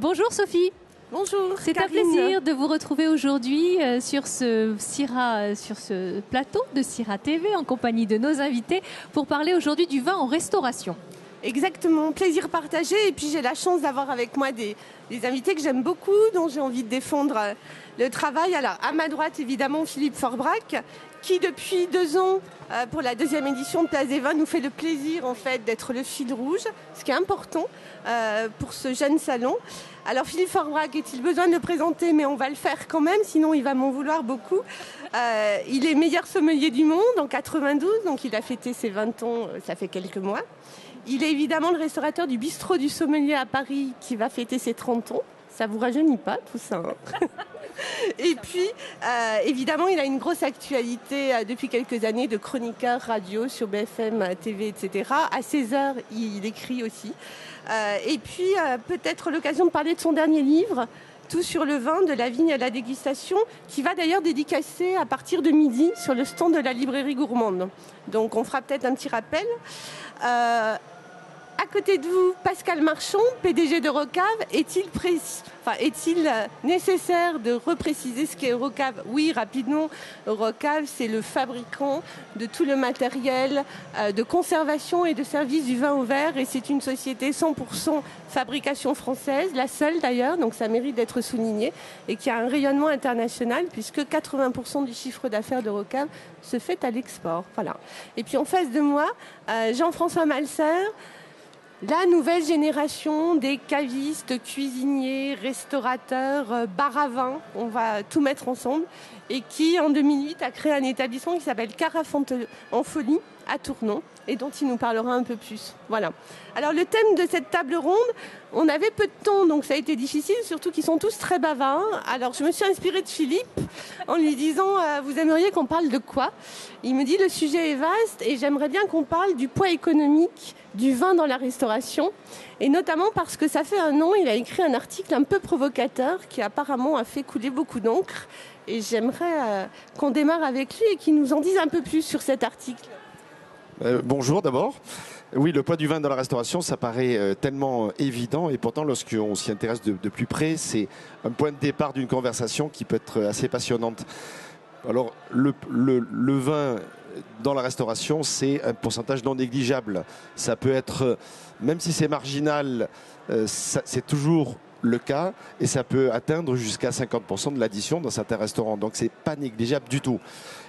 Bonjour Sophie. Bonjour. C'est un plaisir de vous retrouver aujourd'hui euh, sur ce euh, sur ce plateau de Syrah TV en compagnie de nos invités pour parler aujourd'hui du vin en restauration. Exactement, plaisir partagé. Et puis j'ai la chance d'avoir avec moi des, invités que j'aime beaucoup, dont j'ai envie de défendre euh, le travail. Alors à ma droite évidemment Philippe Forbrac, qui depuis deux ans pour la deuxième édition de Place des Vins nous fait le plaisir en fait d'être le fil rouge, ce qui est important pour ce jeune salon. Alors Philippe Forbrac, est-il besoin de le présenter? Mais on va le faire quand même, sinon il va m'en vouloir beaucoup. Euh, il est meilleur sommelier du monde en 92, donc il a fêté ses 20 ans, euh, ça fait quelques mois. Il est évidemment le restaurateur du bistrot du sommelier à Paris qui va fêter ses 30 ans. Ça vous rajeunit pas tout ça hein Et puis, euh, évidemment, il a une grosse actualité depuis quelques années de chroniqueur radio sur BFM TV, etc. À 16h, il écrit aussi. Euh, et puis euh, peut-être l'occasion de parler de son dernier livre, Tout sur le vin, de la vigne à la dégustation, qui va d'ailleurs dédicacer à partir de midi sur le stand de la librairie gourmande. Donc on fera peut-être un petit rappel. À côté de vous, Pascal Marchand, PDG de Rocave, est-il est euh, nécessaire de repréciser ce qu'est Rocave? Oui, rapidement. Rocave, c'est le fabricant de tout le matériel euh, de conservation et de service du vin au verre et c'est une société 100% fabrication française, la seule d'ailleurs, donc ça mérite d'être souligné et qui a un rayonnement international puisque 80% du chiffre d'affaires de Rocave se fait à l'export. Voilà. Et puis en face de moi, euh, Jean-François Malser, la nouvelle génération des cavistes, cuisiniers, restaurateurs, euh, bar à vin, on va tout mettre ensemble, et qui en 2008 a créé un établissement qui s'appelle Carafe en folie à Tournon et dont il nous parlera un peu plus. Voilà. Alors le thème de cette table ronde, on avait peu de temps, donc ça a été difficile, surtout qu'ils sont tous très bavards. Alors je me suis inspirée de Philippe en lui disant euh, Vous aimeriez qu'on parle de quoi? Il me dit Le sujet est vaste et j'aimerais bien qu'on parle du poids économique du vin dans la restauration. Et notamment parce que ça fait un an, il a écrit un article un peu provocateur qui apparemment a fait couler beaucoup d'encre. Et j'aimerais euh, qu'on démarre avec lui et qu'il nous en dise un peu plus sur cet article. Euh, bonjour d'abord. Oui, le poids du vin dans la restauration, ça paraît euh, tellement évident et pourtant lorsqu'on s'y intéresse de, plus près, c'est un point de départ d'une conversation qui peut être assez passionnante. Alors, le, vin dans la restauration, c'est un pourcentage non négligeable. Ça peut être, même si c'est marginal, euh, c'est toujours le cas et ça peut atteindre jusqu'à 50% de l'addition dans certains restaurants. Donc c'est pas négligeable du tout.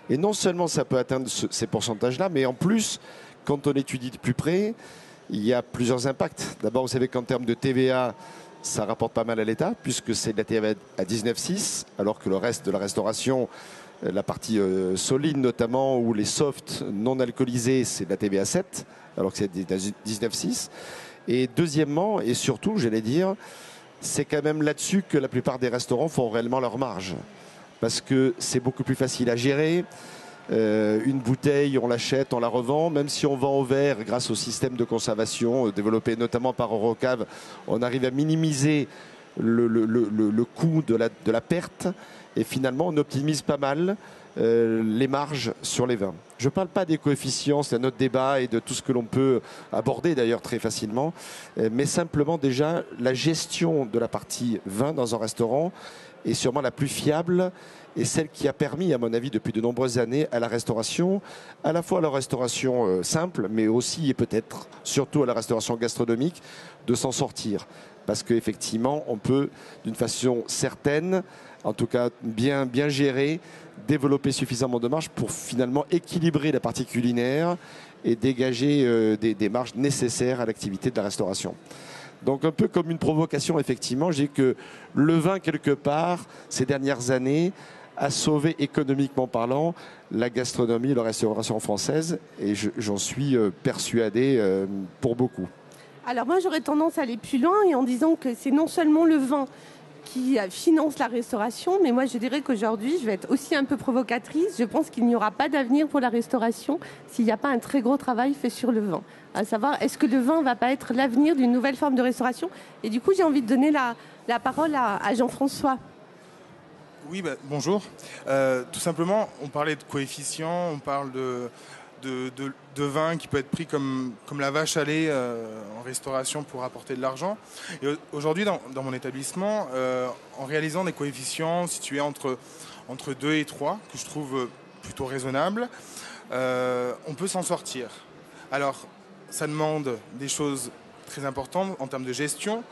Et non seulement ça peut atteindre ces pourcentages-là, mais en plus, quand on étudie de plus près, il y a plusieurs impacts. D'abord, vous savez qu'en termes de TVA, ça rapporte pas mal à l'État, puisque c'est de la TVA à 19,6, alors que le reste de la restauration, euh, la partie euh, solide notamment, ou les softs non alcoolisés, c'est de la TVA à 7, alors que c'est 19,6. Et deuxièmement, et surtout, j'allais dire, c'est quand même là-dessus que la plupart des restaurants font réellement leur marge parce que c'est beaucoup plus facile à gérer. Euh, une bouteille, on l'achète, on la revend. Même si on vend au verre, grâce au système de conservation euh, développé notamment par Eurocave, on arrive à minimiser le, coût de la, perte. Et finalement, on optimise pas mal euh, les marges sur les vins. Je ne parle pas des coefficients, c'est un autre débat et de tout ce que l'on peut aborder d'ailleurs très facilement, mais simplement déjà la gestion de la partie vin dans un restaurant est sûrement la plus fiable et celle qui a permis, à mon avis, depuis de nombreuses années, à la restauration, à la fois à la restauration euh, simple, mais aussi et peut-être surtout à la restauration gastronomique, de s'en sortir. Parce qu'effectivement, on peut, d'une façon certaine, en tout cas bien, bien gérée, développer suffisamment de marge pour finalement équilibrer la partie culinaire et dégager euh, des marges nécessaires à l'activité de la restauration. Donc un peu comme une provocation, effectivement, j'ai que le vin, quelque part, ces dernières années, a sauvé économiquement parlant la gastronomie et la restauration française, et j'en suis euh, persuadé euh, pour beaucoup. Alors moi, j'aurais tendance à aller plus loin et en disant que c'est non seulement le vin qui euh, finance la restauration, mais moi je dirais qu'aujourd'hui, je vais être aussi un peu provocatrice, je pense qu'il n'y aura pas d'avenir pour la restauration s'il n'y a pas un très gros travail fait sur le vin. À savoir, est-ce que le vin va pas être l'avenir d'une nouvelle forme de restauration? Et du coup, j'ai envie de donner la, parole à, Jean-François. Oui, bah, bonjour. Euh, tout simplement, on parlait de coefficients, on parle de, de, vin qui peut être pris comme, comme la vache à lait euh, en restauration pour apporter de l'argent. Et aujourd'hui, dans, mon établissement, euh, en réalisant des coefficients situés entre, entre 2 et 3, que je trouve plutôt raisonnables, euh, on peut s'en sortir. Alors, ça demande des choses très importantes en termes de gestion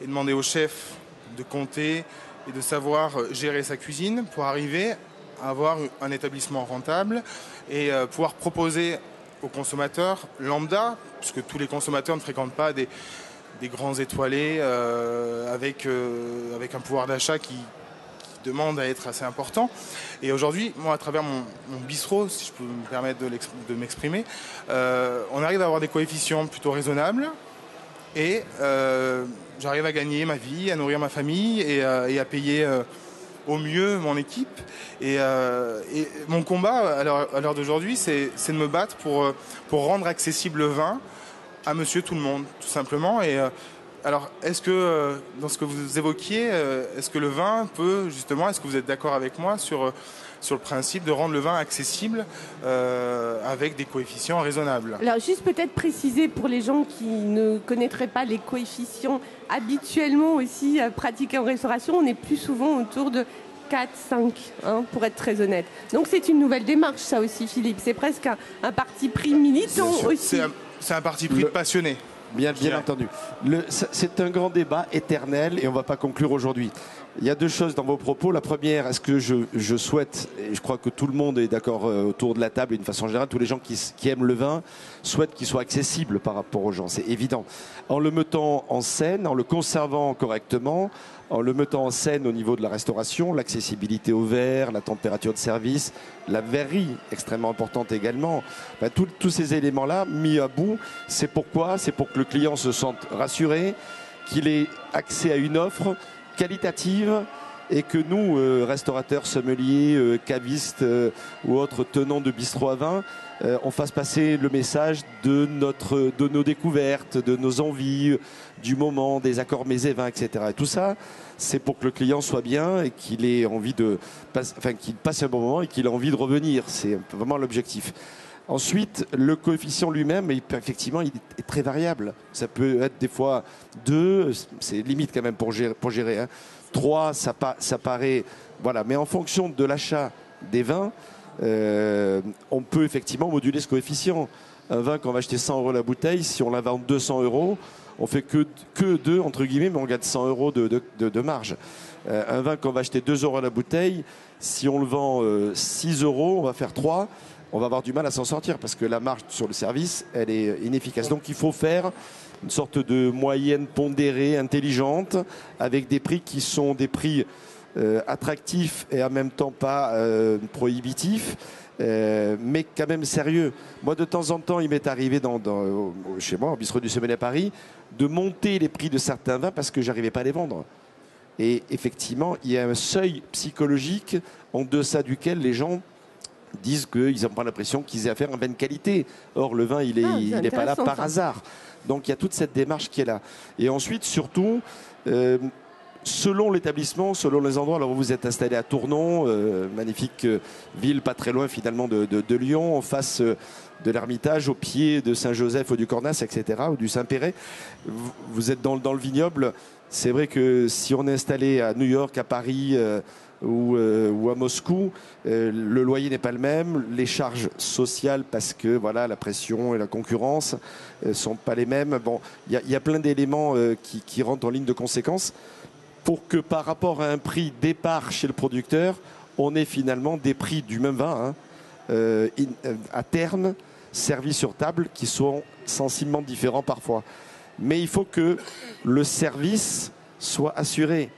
et demander au chef de compter et de savoir gérer sa cuisine pour arriver à avoir un établissement rentable et euh, pouvoir proposer aux consommateurs lambda, puisque tous les consommateurs ne fréquentent pas des, grands étoilés euh, avec, euh, avec un pouvoir d'achat qui, demande à être assez important. Et aujourd'hui, moi, à travers mon, bistrot, si je peux me permettre de m'exprimer, on arrive à avoir des coefficients plutôt raisonnables et j'arrive à gagner ma vie, à nourrir ma famille et à payer au mieux mon équipe. Euh, et, mon combat à l'heure d'aujourd'hui, c'est de me battre pour, euh, pour rendre accessible le vin à monsieur tout le monde, tout simplement. Et euh, alors, est-ce que, dans ce que vous évoquiez, est-ce que le vin peut, justement, est-ce que vous êtes d'accord avec moi sur, sur le principe de rendre le vin accessible avec des coefficients raisonnables Alors, juste peut-être préciser pour les gens qui ne connaîtraient pas les coefficients habituellement aussi pratiqués en restauration, on est plus souvent autour de 4, 5, hein, pour être très honnête. Donc c'est une nouvelle démarche, ça aussi, Philippe. C'est presque un, parti pris militant aussi. C'est un, parti pris passionné. Bien, bien entendu. C'est un grand débat éternel et on ne va pas conclure aujourd'hui. Il y a deux choses dans vos propos. La première, est-ce que je, souhaite, et je crois que tout le monde est d'accord euh, autour de la table, d'une façon générale, tous les gens qui, qui aiment le vin souhaitent qu'il soit accessible par rapport aux gens. C'est évident. En le mettant en scène, en le conservant correctement, en le mettant en scène au niveau de la restauration, l'accessibilité au verre, la température de service, la verrerie extrêmement importante également. Ben, tous ces éléments-là mis à bout, c'est pourquoi? C'est pour que le client se sente rassuré, qu'il ait accès à une offre qualitative et que nous, euh, restaurateurs, sommeliers, euh, cavistes euh, ou autres tenants de bistrot à vin, on fasse passer le message de, notre, de nos découvertes, de nos envies, du moment, des accords mets et vins, etc. Et tout ça, c'est pour que le client soit bien et qu'il ait envie de, enfin, qu'il passe un bon moment et qu'il ait envie de revenir. C'est vraiment l'objectif. Ensuite, le coefficient lui-même, effectivement, il est très variable. Ça peut être des fois 2, c'est limite quand même pour gérer. Pour gérer hein. 3, ça, paraît. Voilà. Mais en fonction de l'achat des vins, euh, on peut effectivement moduler ce coefficient. Un vin qu'on va acheter 100 euros la bouteille, si on la vend 200 euros, on fait que, que 2, entre guillemets, mais on gagne 100 euros de, marge. Euh, un vin qu'on va acheter 2 euros la bouteille, si on le vend 6 euh, euros, on va faire 3 on va avoir du mal à s'en sortir parce que la marge sur le service, elle est inefficace. Donc il faut faire une sorte de moyenne pondérée, intelligente, avec des prix qui sont des prix euh, attractifs et en même temps pas euh, prohibitifs. Euh, mais quand même sérieux. Moi, de temps en temps, il m'est arrivé chez moi, au bistrot du Semaine à Paris, de monter les prix de certains vins parce que j'arrivais pas à les vendre. Et effectivement, il y a un seuil psychologique en deçà duquel les gens disent qu'ils n'ont pas l'impression qu'ils aient affaire à un vin de qualité. Or, le vin, il n'est ah, pas là par hasard. Donc, il y a toute cette démarche qui est là. Et ensuite, surtout, euh, selon l'établissement, selon les endroits, alors vous êtes installé à Tournon, euh, magnifique euh, ville pas très loin finalement de, Lyon, en face de l'Ermitage, au pied de Saint-Joseph ou du Cornas, etc., ou du Saint-Péret. Vous, êtes dans, dans le vignoble. C'est vrai que si on est installé à New York, à Paris, euh, ou, à Moscou, euh, le loyer n'est pas le même, les charges sociales parce que voilà la pression et la concurrence ne euh, sont pas les mêmes. Bon, il y, a plein d'éléments qui, rentrent en ligne de conséquence pour que par rapport à un prix départ chez le producteur, on ait finalement des prix du même vin hein, à terme servis sur table qui sont sensiblement différents parfois. Mais il faut que le service soit assuré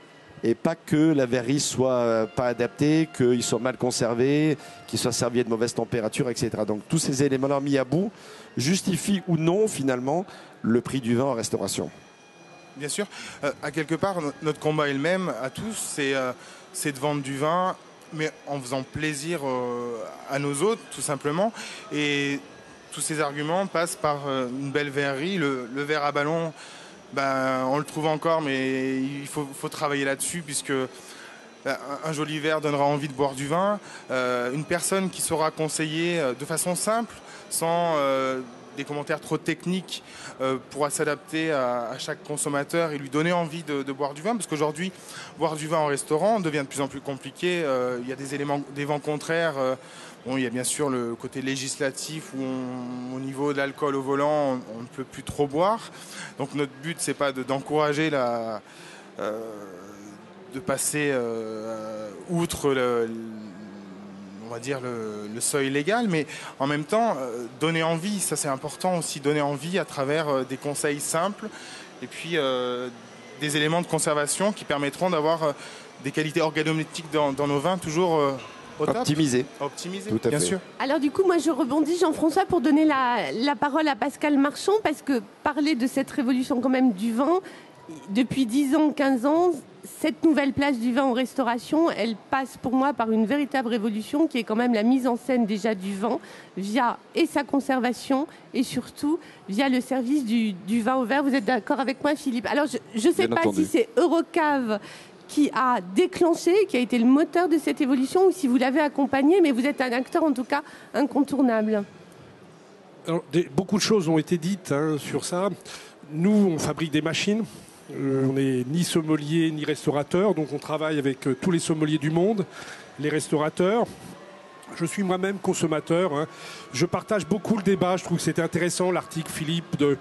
et pas que la verrerie soit euh, pas adaptée, qu'il soit mal conservé, qu'il soit servi à de mauvaise température, etc. Donc tous ces éléments-là mis à bout justifient ou non finalement le prix du vin en restauration. Bien sûr. Euh, à quelque part, notre combat est le même à tous, c'est euh, de vendre du vin, mais en faisant plaisir à nos autres, tout simplement. Et tous ces arguments passent par une belle verrerie, le verre à ballon ben, on le trouve encore, mais il faut, travailler là-dessus puisque ben, un joli verre donnera envie de boire du vin. une personne qui saura conseiller de façon simple, sans des commentaires trop techniques euh, pourra s'adapter à, chaque consommateur et lui donner envie de, boire du vin. Parce qu'aujourd'hui, boire du vin en restaurant devient de plus en plus compliqué. Euh, il y a des éléments, des vents contraires. Euh, bon, il y a bien sûr le côté législatif où au niveau de l'alcool au volant, on, ne peut plus trop boire. Donc notre but, c'est pas d'encourager la de passer outre le, on va dire, le, seuil légal, mais en même temps, euh, donner envie, ça c'est important aussi, donner envie à travers euh, des conseils simples et puis euh, des éléments de conservation qui permettront d'avoir des qualités organométriques dans, nos vins toujours optimisées. Optimisées, bien sûr. Alors du coup, moi je rebondis, Jean-François, pour donner la, la parole à Pascal Marchand, parce que parler de cette révolution quand même du vin, depuis 10 ans, 15 ans, cette nouvelle place du vin en restauration, elle passe pour moi par une véritable révolution qui est quand même la mise en scène déjà du vin via et sa conservation et surtout via le service du, vin au verre. Vous êtes d'accord avec moi, Philippe? Alors, je ne sais pas si c'est Eurocave qui a déclenché, qui a été le moteur de cette évolution ou si vous l'avez accompagné, mais vous êtes un acteur en tout cas incontournable. beaucoup de choses ont été dites hein, sur ça. Nous, on fabrique des machines euh, on n'est ni sommelier ni restaurateur, donc on travaille avec euh, tous les sommeliers du monde, les restaurateurs. Je suis moi-même consommateur. Hein. Je partage beaucoup le débat. Je trouve que c'était intéressant l'article Philippe de,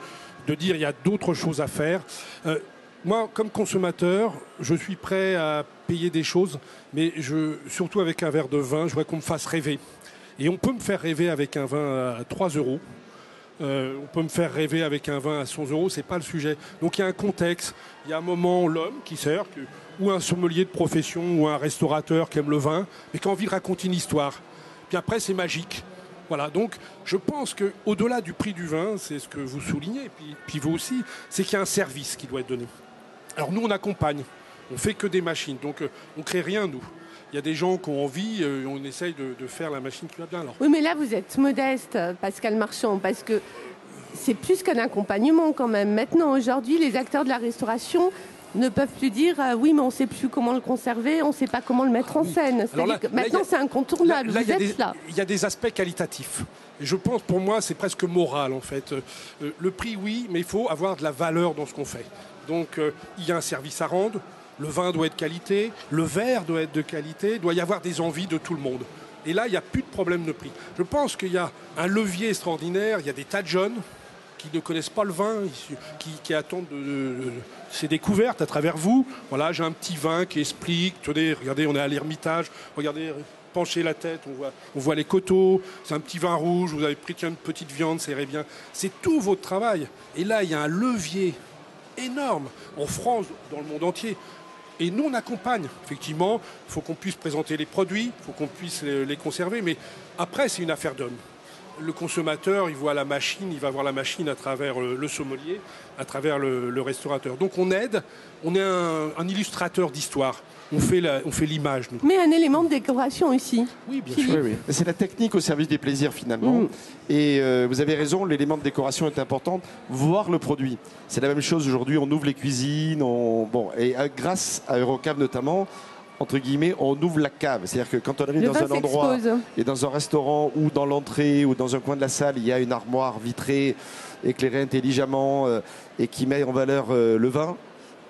dire il y a d'autres choses à faire. Euh, moi, comme consommateur, je suis prêt à payer des choses, mais surtout avec un verre de vin, je voudrais qu'on me fasse rêver. Et on peut me faire rêver avec un vin à 3 euros. Euh, on peut me faire rêver avec un vin à 100 euros, c'est pas le sujet. Donc il y a un contexte, il y a un moment l'homme qui sert, ou un sommelier de profession, ou un restaurateur qui aime le vin, mais qui a envie de raconter une histoire. Puis après c'est magique. Voilà, donc je pense qu'au-delà du prix du vin, c'est ce que vous soulignez, puis, puis vous aussi, c'est qu'il y a un service qui doit être donné. Alors nous on accompagne, on fait que des machines, donc euh, on crée rien nous il y a des gens qui ont envie, euh, on essaye de, faire la machine qui va bien. Alors. Oui, mais là, vous êtes modeste, Pascal Marchand, parce que c'est plus qu'un accompagnement quand même. Maintenant, aujourd'hui, les acteurs de la restauration ne peuvent plus dire euh, oui, mais on ne sait plus comment le conserver, on ne sait pas comment le mettre en scène. maintenant, c'est incontournable. Vous êtes là. Il y a des aspects qualitatifs. Et je pense, pour moi, c'est presque moral en fait. Euh, le prix, oui, mais il faut avoir de la valeur dans ce qu'on fait. Donc, il y a un service à rendre le vin doit être qualité, le verre doit être de qualité, il doit y avoir des envies de tout le monde. Et là, il n'y a plus de problème de prix. Je pense qu'il y a un levier extraordinaire, il y a des tas de jeunes qui ne connaissent pas le vin, qui, attendent de, ces découvertes à travers vous. Voilà, j'ai un petit vin qui explique, regardez, on est à l'Ermitage, regardez, penchez la tête, on voit, les coteaux, c'est un petit vin rouge, vous avez pris une petite viande, c'est bien. C'est tout votre travail. Et là, il y a un levier énorme en France, dans le monde entier. Et nous, on accompagne. Effectivement, il faut qu'on puisse présenter les produits, il faut qu'on puisse les, conserver, mais après, c'est une affaire d'homme. Le consommateur, il voit la machine, il va voir la machine à travers le, sommelier, à travers le, restaurateur. Donc on aide, on est un illustrateur d'histoire on fait l'image. Mais un élément de décoration aussi. Oui, bien sûr. C'est la technique au service des plaisirs finalement. Mm. Et euh, vous avez raison, l'élément de décoration est important. Voir le produit. C'est la même chose aujourd'hui, on ouvre les cuisines. Bon, et euh, grâce à Eurocave notamment, entre guillemets, on ouvre la cave. C'est-à-dire que quand on arrive dans un endroit et dans un restaurant ou dans l'entrée ou dans un coin de la salle, il y a une armoire vitrée, éclairée intelligemment euh, et qui met en valeur le vin.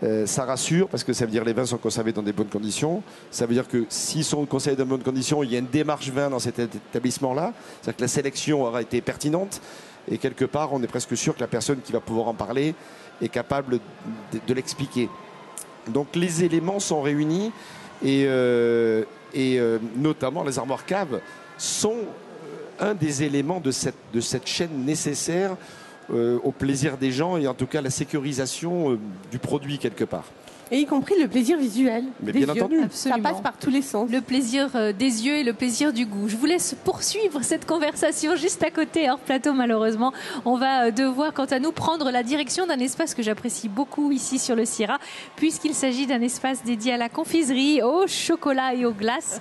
Euh, ça rassure parce que ça veut dire que les vins sont conservés dans des bonnes conditions. Ça veut dire que s'ils sont conservés dans de bonnes conditions, il y a une démarche vin dans cet établissement-là. C'est-à-dire que la sélection aura été pertinente. Et quelque part, on est presque sûr que la personne qui va pouvoir en parler est capable de, l'expliquer. Donc les éléments sont réunis et, euh, euh, notamment les armoires caves sont un des éléments de cette, chaîne nécessaire euh, au plaisir des gens et en tout cas la sécurisation euh, du produit quelque part. Et y compris le plaisir visuel. Mais bien entendu. Ça passe par tous les sens. Le plaisir euh, des yeux et le plaisir du goût. Je vous laisse poursuivre cette conversation juste à côté, hors plateau malheureusement. On va devoir, quant à nous, prendre la direction d'un espace que j'apprécie beaucoup ici sur le Sierra, puisqu'il s'agit d'un espace dédié à la confiserie, au chocolat et aux glaces.